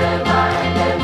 Reminded